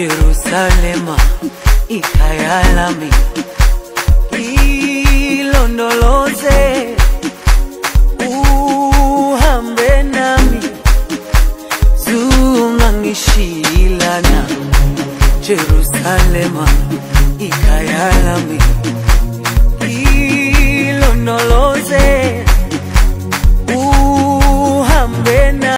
jerusalema ikhaya lami ilondoloze uhambe nami zungangishilana jerusalema ikhaya lami